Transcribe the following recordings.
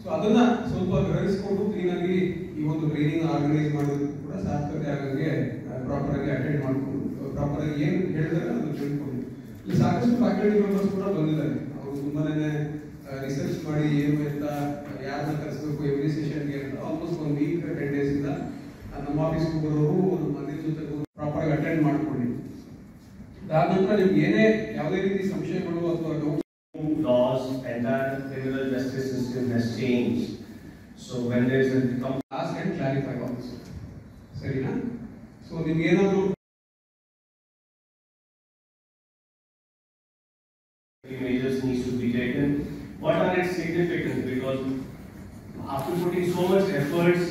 So ಅದನ್ನ ಸ್ವಲ್ಪ ವಿವರಿಸಿಕೊಂಡು clean ಆಗಿ ಈ ಒಂದು ಟ್ರೈನಿಂಗ್ ಆರ್ಗನೈಸ್ ಮಾಡೋದು ಕೂಡ ಸಾರ್ಥಕತೆ ಆಗಂಗೆ ಪ್ರಾಪರ್ ಆಗಿ ಅಟೆಂಡ್ ಮಾಡ್ಕೊಂಡು ಪ್ರಾಪರ್ ಆಗಿ ಏನು ಹೇಳಿದಾರೆ ಅದನ್ನ ತಿಳ್ಕೊಂಡು. ಸಾಕಷ್ಟು ಫ್ಯಾಕಲ್ಟಿ ಮೆಂಬರ್ಸ್ ಕೂಡ ಬಂದಿದ್ದಾರೆ. ಅವರು ತುಂಬಾನೇ ರಿಸರ್ಚ್ ಮಾಡಿ ಏನು ಅಂತ ಯಾರನ್ನ ಕರೆಸಬೇಕು ಎವ್ರಿ ಸೆಷನ್ಗೆ ಅಂತ ಆಲ್ಮೋಸ್ಟ್ ಒಂದು ವೀಕ್ ಟೆನ್ ಡೇಸ್ ಇಂದ ನಮ್ಮ ಆಫೀಸ್ಗೆ ಬರೋರು ನಮ್ಮ ಮಂದಿ ಜೊತೆ ಪ್ರಾಪರ್ ಆಗಿ ಅಟೆಂಡ್ ಮಾಡ್ಕೊಳ್ಳಿ ಅದಾದ ನಂತರ ನಿಮ್ಗೆ ಏನೇ ಯಾವುದೇ ರೀತಿ ಸಂಶಯಗಳು ಅಥವಾ doubt laws, entire criminal justice system has changed. So when there is a com- ask and clarify also. ಸರಿನಾ ಸೊ ನಿಮ್ಗೆ ಏನಾದ್ರು measures needs to be taken. What are its significance? Because after putting so much efforts,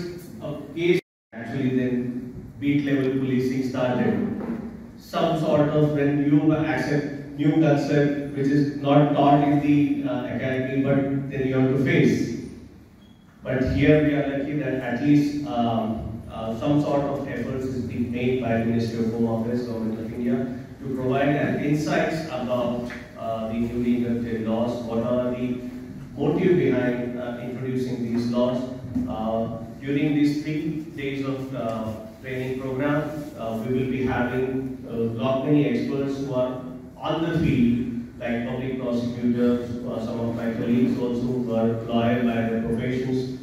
a case actually then beat level policing started. Some sort of when you accept new concept which is not taught in the uh, academy, but then you have to face. But here we are lucky that at least um, uh, some sort of efforts is being made by the Ministry of Home Affairs, Government of India, to provide insights about uh, the newly enacted laws, what are the motive behind uh, introducing these laws. Uh, during these three days of uh, training program, uh, we will be having a lot many experts who are on the field, like public prosecutors, uh, some of my colleagues also are lawyer by their professions.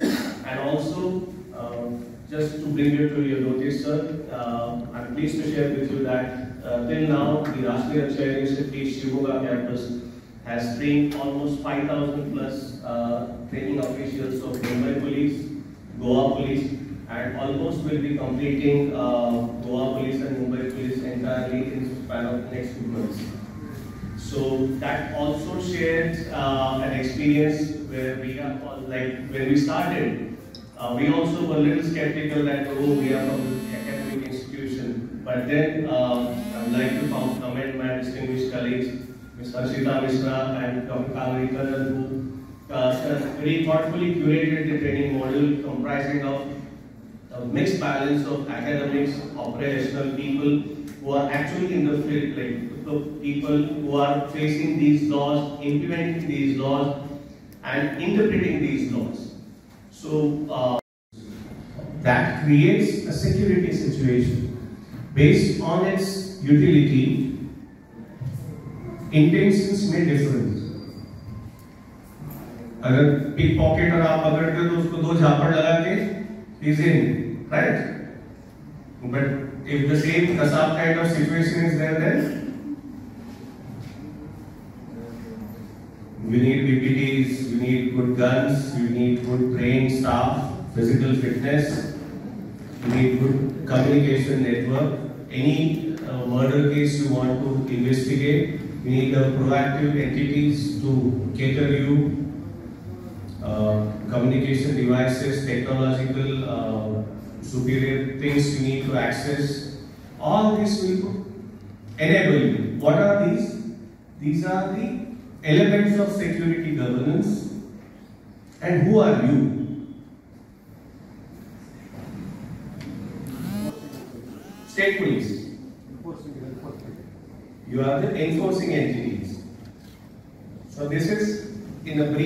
And also, uh, just to bring it to your notice, sir, uh, I'm pleased to share with you that uh, till now, the Rashtriya Raksha University Shivamogga campus has trained almost 5,000 plus uh, training officials of Mumbai Police, Goa Police, and almost will be completing uh, Goa Police and Mumbai Police entirely span next few months. So that also shares uh, an experience where we are like when we started, uh, we also were a little skeptical that oh we are from academic institution. But then uh, I would like to commend my distinguished colleagues, Ms. Harshita Mishra and Dr. Kaveri who very thoughtfully curated the training module comprising of a mixed balance of academics, operational people who are actually in the field, like the people who are facing these laws, implementing these laws, and interpreting these laws. So uh, that creates a security situation based on its utility. Intentions may differ. अगर pick pocket और आप पकड़ते हो तो उसको दो झापड़ लगा के he's in, right? if the same Kasab kind of situation is there, then we need PPTs, we need good guns, we need good trained staff, physical fitness, we need good communication network. Any uh, murder case you want to investigate, we need a proactive entities to cater you uh, communication devices, technological uh, superior things you need to access. All this will enable you. What are these? These are the elements of security governance. And who are you? State police. You are the enforcing entities. So this is in a brief